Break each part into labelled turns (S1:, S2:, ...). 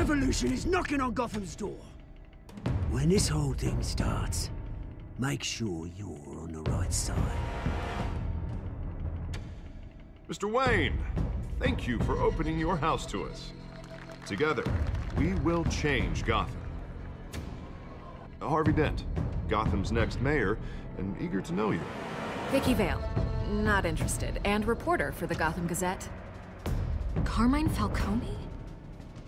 S1: revolution is knocking on Gotham's door. When this whole thing starts, make sure you're on the right side.
S2: Mr. Wayne, thank you for opening your house to us. Together, we will change Gotham. Harvey Dent, Gotham's next mayor, and eager to know you.
S3: Vicki Vale, not interested, and reporter for the Gotham Gazette. Carmine Falcone?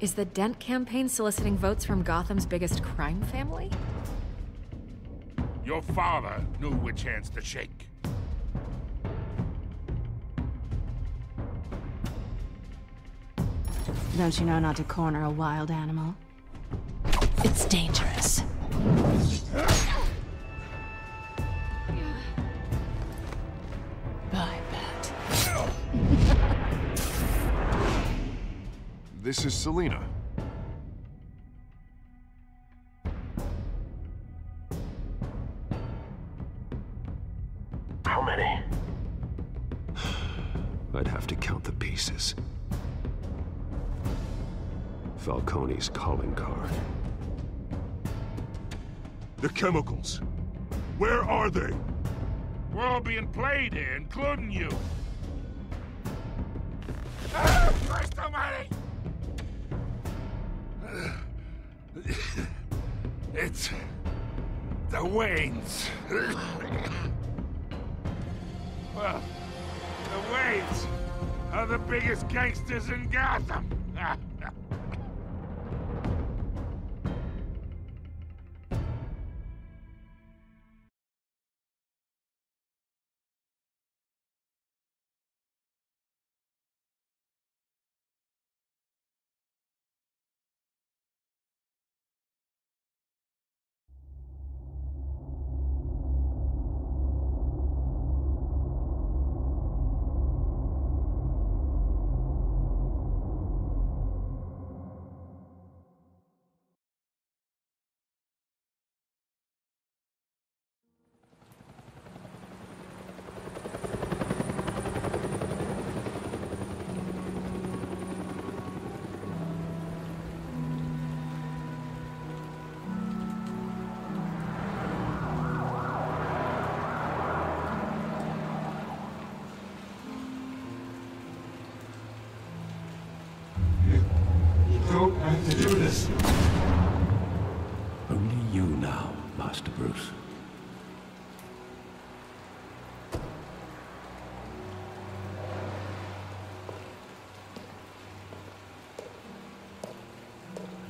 S3: Is the Dent campaign soliciting votes from Gotham's biggest crime family?
S4: Your father knew which hands to shake.
S5: Don't you know not to corner a wild animal? It's dangerous.
S2: This is Selina.
S6: How many?
S7: I'd have to count the pieces. Falcone's calling card.
S4: The chemicals. Where are they? We're all being played here, including you. Ah, Christ almighty! It's... the Waynes. well, the Waynes are the biggest gangsters in Gotham.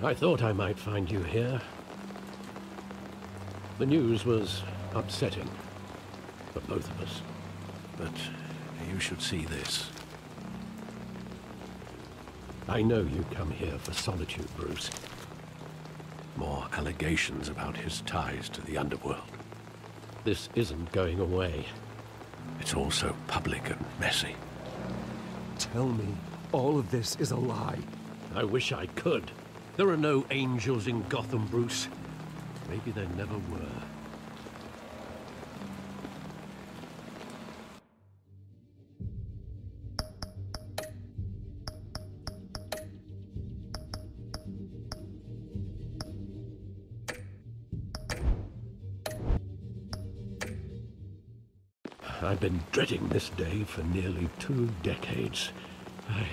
S7: I thought I might find you here. The news was upsetting for both of us. But you should see this. I know you come here for solitude, Bruce. More allegations about his ties to the underworld. This isn't going away. It's all so public and messy.
S8: Tell me, all of this is a lie.
S7: I wish I could. There are no angels in Gotham, Bruce. Maybe there never were. I've been dreading this day for nearly two decades. I,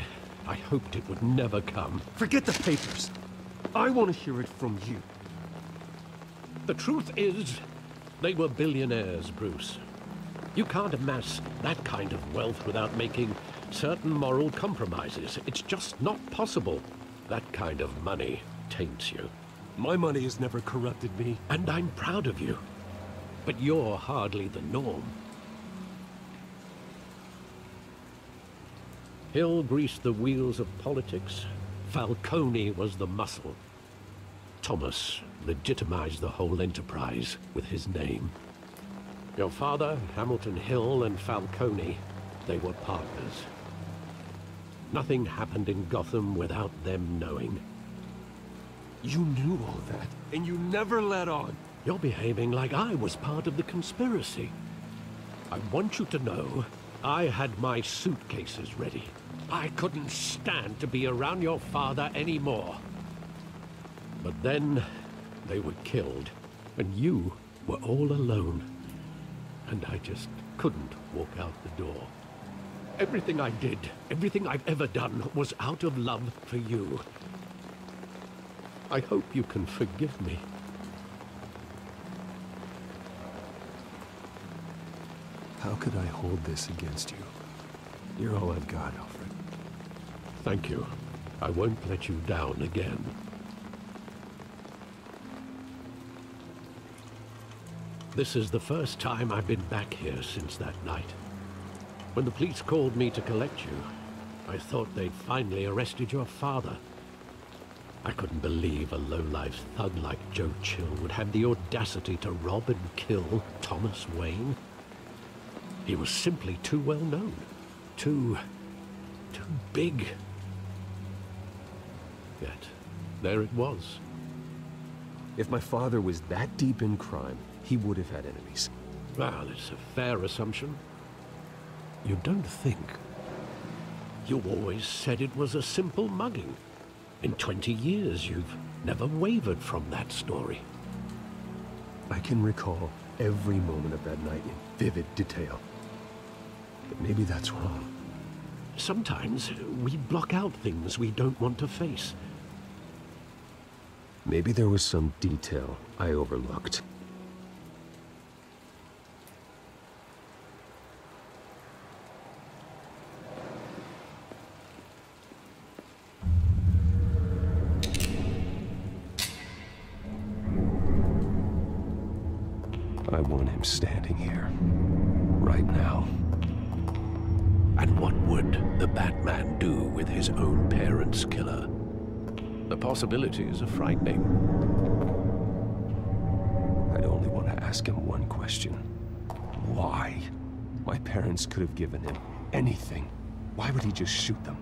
S7: I hoped it would never come.
S8: Forget the papers. I want to hear it from you.
S7: The truth is, they were billionaires, Bruce. You can't amass that kind of wealth without making certain moral compromises. It's just not possible. That kind of money taints you.
S8: My money has never corrupted me.
S7: And I'm proud of you. But you're hardly the norm. Hill greased the wheels of politics. Falcone was the muscle. Thomas legitimized the whole enterprise with his name. Your father, Hamilton Hill, and Falcone, they were partners. Nothing happened in Gotham without them knowing.
S8: You knew all that, and you never let on.
S7: You're behaving like I was part of the conspiracy. I want you to know I had my suitcases ready. I couldn't stand to be around your father anymore. But then they were killed, and you were all alone. And I just couldn't walk out the door. Everything I did, everything I've ever done, was out of love for you. I hope you can forgive me.
S8: How could I hold this against you? You're all I've got, Alfred.
S7: Thank you. I won't let you down again. This is the first time I've been back here since that night. When the police called me to collect you, I thought they'd finally arrested your father. I couldn't believe a low-life thug like Joe Chill would have the audacity to rob and kill Thomas Wayne. He was simply too well known. Too... too big. Yet, there it was.
S8: If my father was that deep in crime, he would have had enemies.
S7: Well, it's a fair assumption. You don't think. You always said it was a simple mugging. In 20 years, you've never wavered from that story.
S8: I can recall every moment of that night in vivid detail. But maybe that's wrong.
S7: Sometimes we block out things we don't want to face.
S8: Maybe there was some detail I overlooked.
S7: Frightening.
S8: I'd only want to ask him one question. Why? My parents could have given him anything. Why would he just shoot them?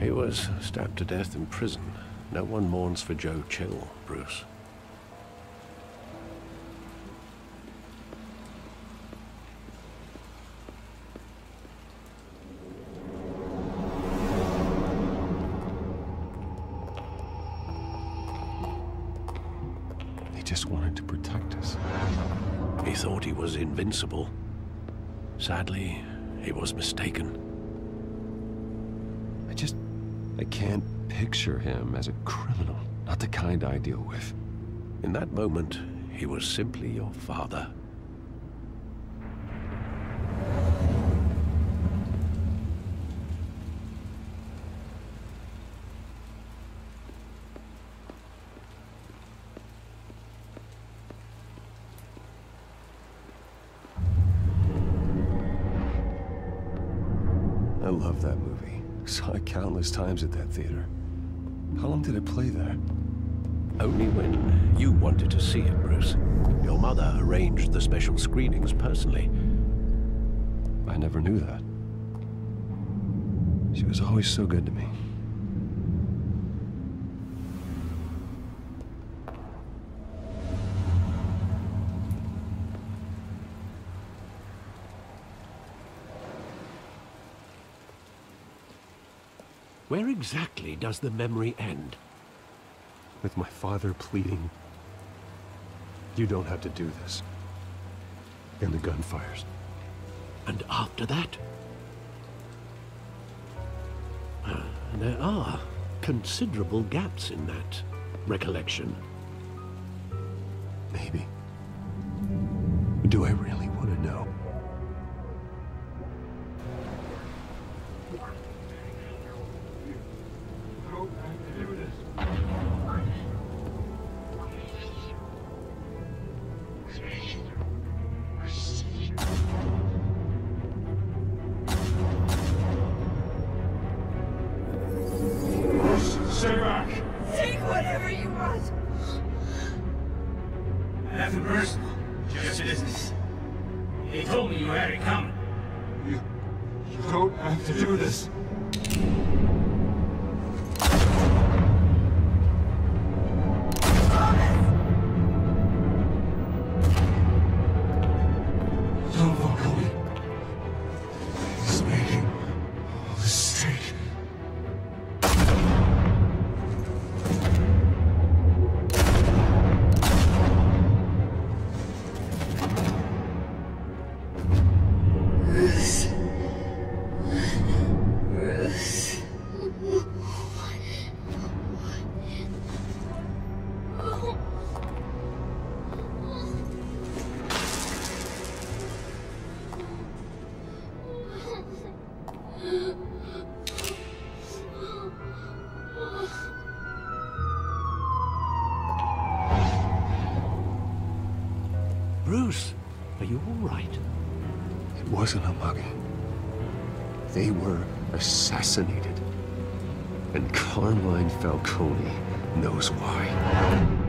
S7: He was stabbed to death in prison. No one mourns for Joe Chill, Bruce. Invincible. Sadly, he was mistaken.
S8: I just... I can't picture him as a criminal. Not the kind I deal with.
S7: In that moment, he was simply your father.
S8: Love that movie. Saw it countless times at that theater. How long did it play there?
S7: Only when you wanted to see it, Bruce. Your mother arranged the special screenings personally.
S8: I never knew that. She was always so good to me.
S7: Where exactly does the memory end?
S8: With my father pleading, you don't have to do this. And the gun fires.
S7: And after that? Uh, there are considerable gaps in that recollection.
S8: Maybe. Do I really want to know?
S6: Personal, just business. He told me you had it coming.
S9: You... You don't have to do this.
S8: Wasn't a mugging. They were assassinated. And Carmine Falcone knows why.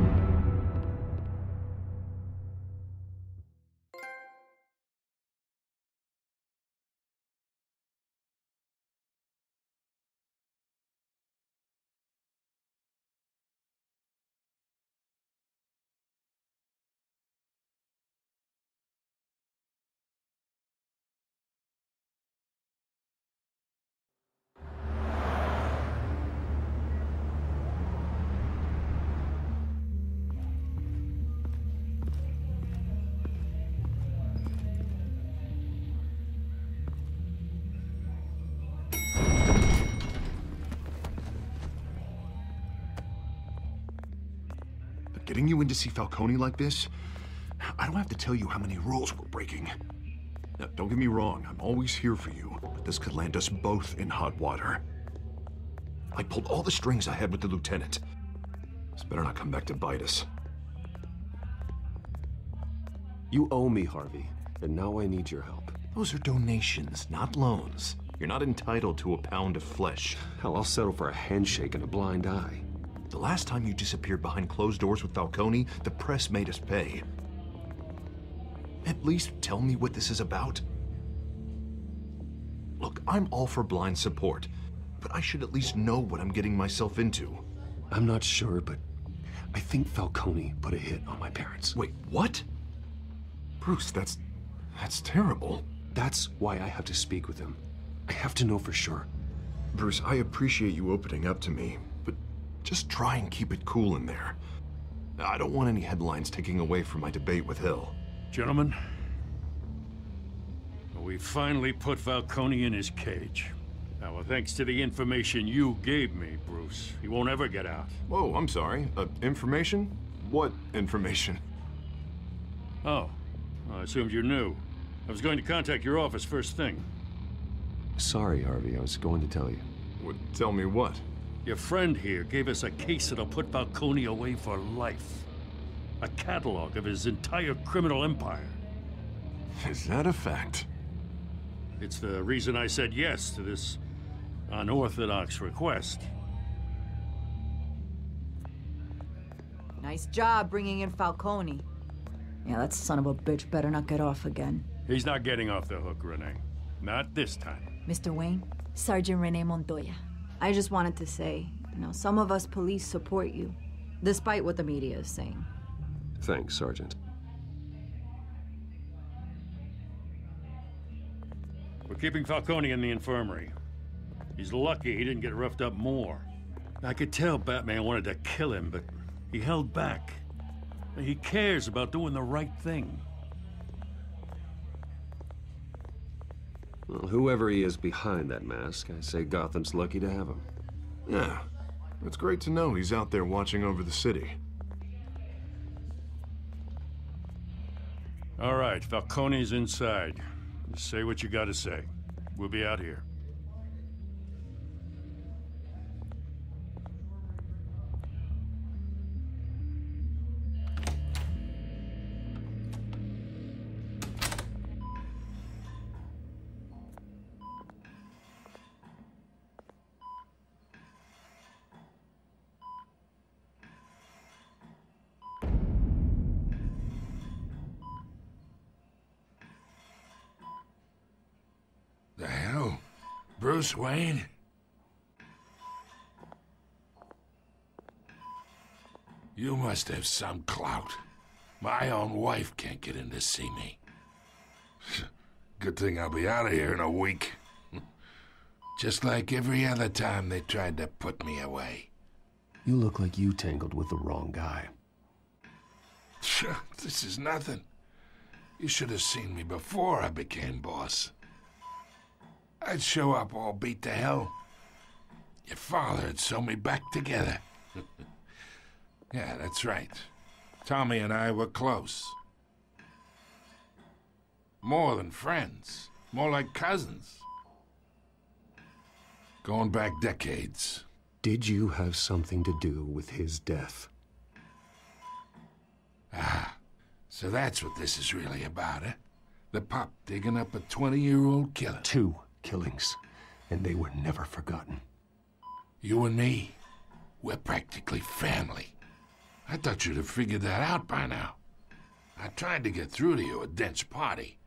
S2: You in to see Falcone like this? I don't have to tell you how many rules we're breaking. Now, don't get me wrong, I'm always here for you, but this could land us both in hot water. I pulled all the strings I had with the lieutenant. This better not come back to bite us.
S8: You owe me, Harvey, and now I need your help.
S2: Those are donations, not loans. You're not entitled to a pound of flesh.
S8: Hell, I'll settle for a handshake and a blind eye.
S2: The last time you disappeared behind closed doors with Falcone, the press made us pay. At least tell me what this is about. Look, I'm all for blind support, but I should at least know what I'm getting myself into.
S8: I'm not sure, but I think Falcone put a hit on my parents.
S2: Wait, what? Bruce, that's... that's terrible.
S8: That's why I have to speak with him. I have to know for sure.
S2: Bruce, I appreciate you opening up to me, just try and keep it cool in there. I don't want any headlines taking away from my debate with Hill.
S4: Gentlemen, we finally put Falcone in his cage. Now, well, thanks to the information you gave me, Bruce, he won't ever get out.
S2: Whoa, I'm sorry. Uh, information? What information?
S4: Oh, well, I assumed you knew. I was going to contact your office first thing.
S8: Sorry, Harvey. I was going to tell you.
S2: Would tell me what?
S4: Your friend here gave us a case that'll put Falcone away for life. A catalog of his entire criminal empire.
S2: Is that a fact?
S4: It's the reason I said yes to this unorthodox request.
S10: Nice job bringing in Falcone. Yeah, that son of a bitch better not get off again.
S4: He's not getting off the hook, Renee. Not this time.
S10: Mr. Wayne, Sergeant Renee Montoya. I just wanted to say, you know, some of us police support you, despite what the media is saying.
S8: Thanks, Sergeant.
S4: We're keeping Falcone in the infirmary. He's lucky he didn't get roughed up more. I could tell Batman wanted to kill him, but he held back. He cares about doing the right thing.
S8: Well, whoever he is behind that mask, I say Gotham's lucky to have him.
S2: Yeah, it's great to know he's out there watching over the city.
S4: All right, Falcone's inside. Just say what you gotta say. We'll be out here.
S11: Bruce Wayne? You must have some clout. My own wife can't get in to see me. Good thing I'll be out of here in a week. Just like every other time they tried to put me away.
S8: You look like you tangled with the wrong guy.
S11: This is nothing. You should have seen me before I became boss. I'd show up all beat to hell. Your father'd sew me back together. yeah, that's right. Tommy and I were close. More than friends. More like cousins. Going back decades.
S8: Did you have something to do with his death?
S11: Ah, So that's what this is really about, eh? The pup digging up a 20-year-old killer.
S8: Two killings, and they were never forgotten.
S11: You and me, we're practically family. I thought you'd have figured that out by now. I tried to get through to you at Dent's party.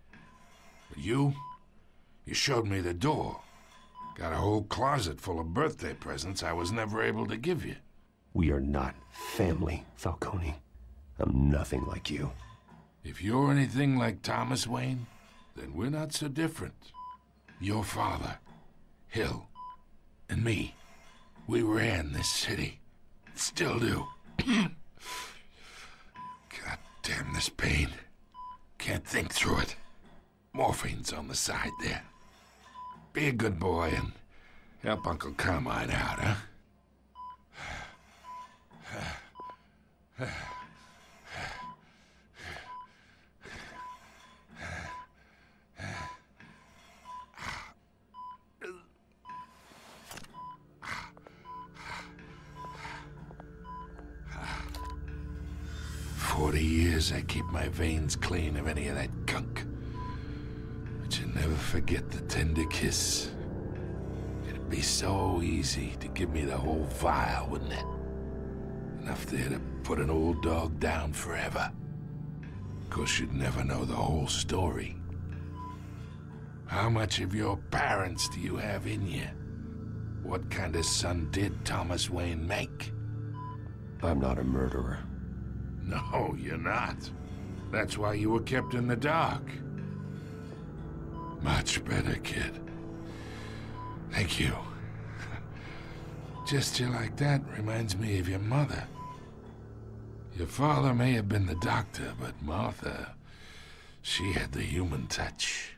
S11: But you, you showed me the door. Got a whole closet full of birthday presents I was never able to give you.
S8: We are not family, Falcone. I'm nothing like you.
S11: If you're anything like Thomas Wayne, then we're not so different. Your father, Hill, and me, we ran this city. Still do. God damn this pain. Can't think through it. Morphine's on the side there. Be a good boy and help Uncle Carmine out, huh? years I keep my veins clean of any of that gunk. But you never forget the tender kiss. It'd be so easy to give me the whole vial, wouldn't it? Enough there to put an old dog down forever. Of course, you'd never know the whole story. How much of your parents do you have in you? What kind of son did Thomas Wayne make?
S8: I'm not a murderer.
S11: No, you're not. That's why you were kept in the dark. Much better, kid. Thank you. Gesture like that reminds me of your mother. Your father may have been the doctor, but Martha, she had the human touch.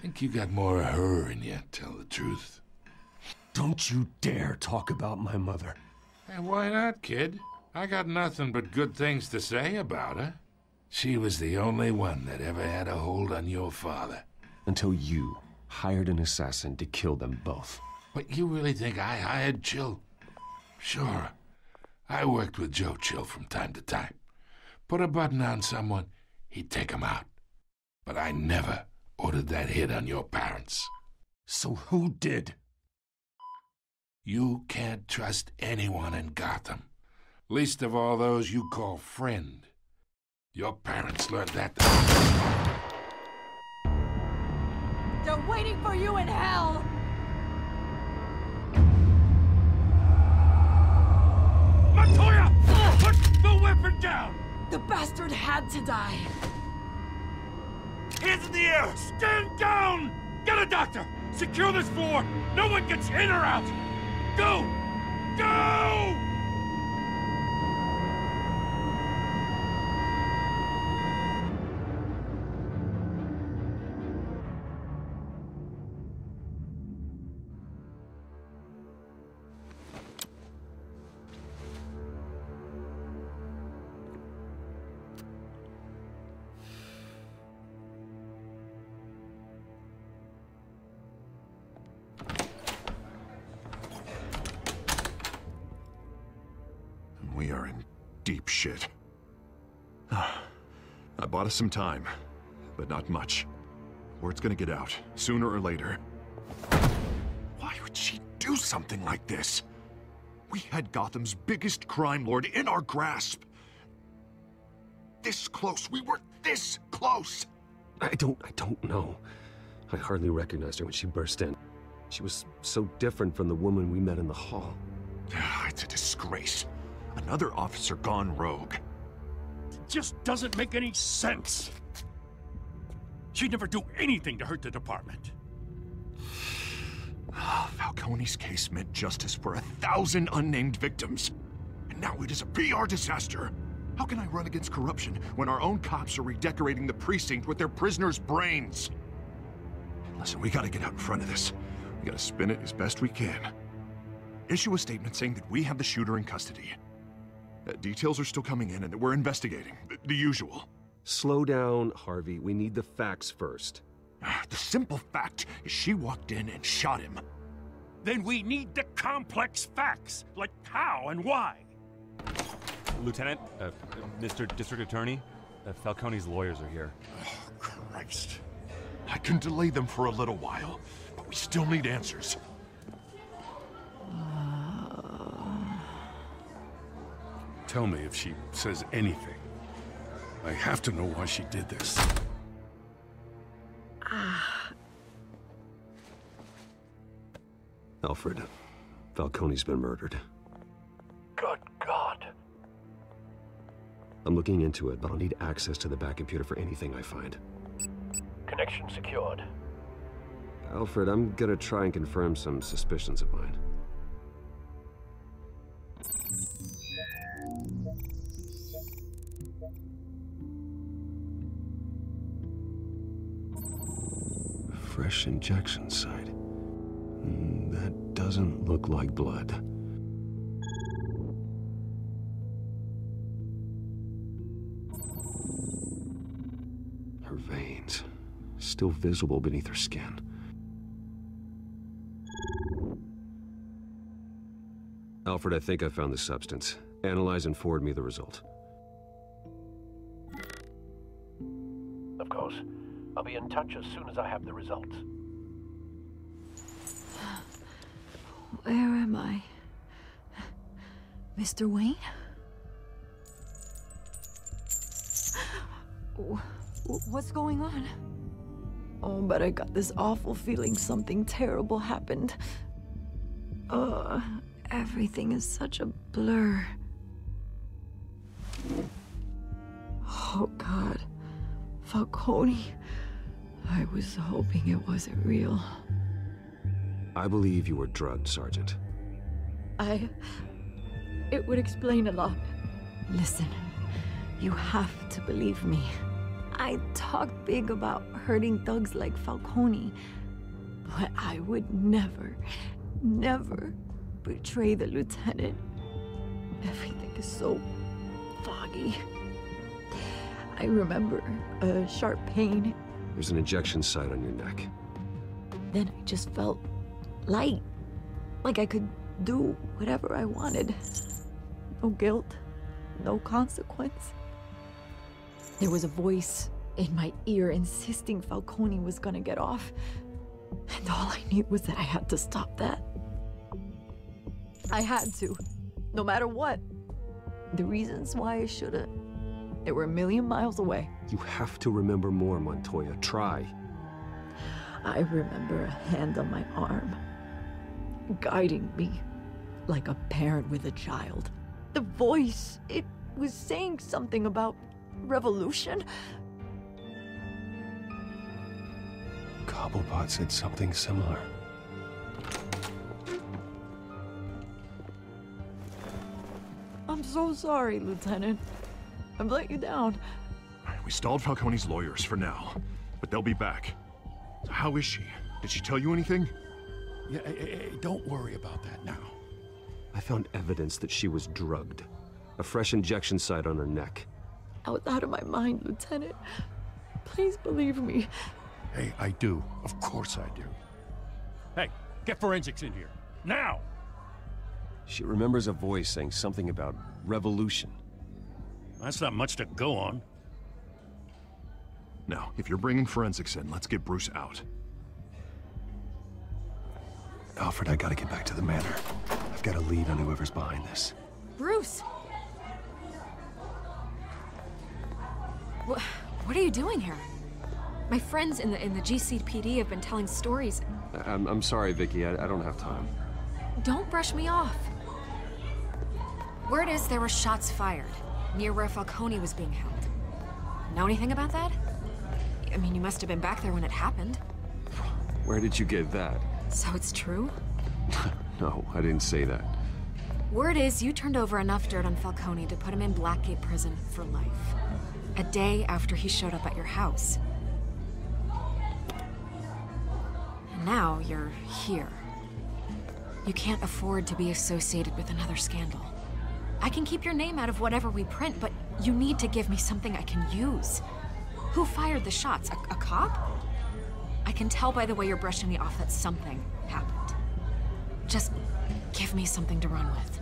S11: Think you got more of her in you, tell the truth.
S8: Don't you dare talk about my mother.
S11: Hey, why not, kid? I got nothing but good things to say about her. She was the only one that ever had a hold on your father.
S8: Until you hired an assassin to kill them both.
S11: But you really think I hired Chill? Sure. I worked with Joe Chill from time to time. Put a button on someone, he'd take 'em out. But I never ordered that hit on your parents.
S8: So who did?
S11: You can't trust anyone in Gotham. Least of all those you call friend. Your parents learned that.
S10: They're waiting for you in hell!
S4: Montoya! Put the weapon down!
S10: The bastard had to die.
S4: Hands in the air! Stand down! Get a doctor! Secure this floor! No one gets in or out! Go! Go!
S2: I bought us some time, but not much. Word's gonna get out, sooner or later. Why would she do something like this? We had Gotham's biggest crime lord in our grasp. This close. We were this close.
S8: I don't I don't know. I hardly recognized her when she burst in. She was so different from the woman we met in the hall.
S2: It's a disgrace. Another officer gone rogue.
S4: It just doesn't make any sense. She'd never do anything to hurt the department.
S2: Ah, Falcone's case meant justice for a thousand unnamed victims. And now it is a PR disaster. How can I run against corruption when our own cops are redecorating the precinct with their prisoners' brains? Listen, we gotta get out in front of this. We gotta spin it as best we can. Issue a statement saying that we have the shooter in custody. That details are still coming in and that we're investigating. The, the usual.
S8: Slow down, Harvey. We need the facts first.
S2: The simple fact is she walked in and shot him.
S4: Then we need the complex facts, like how and why.
S12: Lieutenant, uh, Mr. District Attorney, Uh, Falcone's lawyers are here.
S2: Oh, Christ. I can delay them for a little while, but we still need answers.
S4: Tell me if she says anything. I have to know why she did this. Ah.
S8: Alfred, Falcone's been murdered.
S7: Good God.
S8: I'm looking into it, but I'll need access to the Batcomputer for anything I find.
S7: Connection secured.
S8: Alfred, I'm gonna try and confirm some suspicions of mine. Fresh injection site. Hmm, That doesn't look like blood. Her veins, still visible beneath her skin. Alfred, I think I found the substance. Analyze and forward me the result.
S7: Of course. I'll be in touch as soon as I have the results.
S10: Where am I? Mr. Wayne? What's going on? Oh, but I got this awful feeling something terrible happened. Uh, everything is such a blur. Oh, God. Falcone. I was hoping it wasn't real.
S8: I believe you were drugged, Sergeant.
S10: I. It would explain a lot. Listen, you have to believe me. I talked big about hurting thugs like Falcone, but I would never, never betray the lieutenant. Everything is so foggy. I remember a sharp pain,
S8: There's an injection site on your neck.
S10: then I just felt light. Like I could do whatever I wanted. No guilt, no consequence. There was a voice in my ear insisting Falcone was gonna get off. And all I knew was that I had to stop that. I had to, no matter what. The reasons why I should've, they were a million miles away.
S8: You have to remember more, Montoya. Try.
S10: I remember a hand on my arm, guiding me like a parent with a child. The voice, it was saying something about revolution.
S12: Cobblepot said something similar.
S10: I'm so sorry, Lieutenant. I've let you down.
S2: We stalled Falcone's lawyers for now, but they'll be back. So how is she? Did she tell you anything?
S4: Yeah, hey, hey, hey, don't worry about that now.
S8: I found evidence that she was drugged. A fresh injection site on her neck.
S10: I was out of my mind, Lieutenant. Please believe me.
S4: Hey, I do. Of course I do. Hey, get forensics in here. Now!
S12: She remembers a voice saying something about revolution.
S4: That's not much to go on.
S2: Now, if you're bringing forensics in, let's get Bruce out.
S12: Alfred, I gotta get back to the manor. I've got a lead on whoever's behind this.
S3: Bruce! What, what are you doing here? My friends in the in the GCPD have been telling stories.
S8: I- I'm, I'm sorry, Vicki. I, I don't have time.
S3: Don't brush me off. Word is there were shots fired near where Falcone was being held. Know anything about that? I mean, you must have been back there when it happened.
S8: Where did you get that?
S3: So it's true?
S8: No, I didn't say that.
S3: Word is you turned over enough dirt on Falcone to put him in Blackgate Prison for life. A day after he showed up at your house. And now you're here. You can't afford to be associated with another scandal. I can keep your name out of whatever we print, but you need to give me something I can use. Who fired the shots? A, a cop? I can tell by the way you're brushing me off that something happened. Just give me something to run with.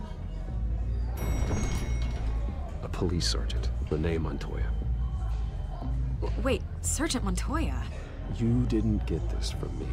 S8: A police sergeant. Renee Montoya.
S3: W- Wait, Sergeant Montoya.
S8: You didn't get this from me.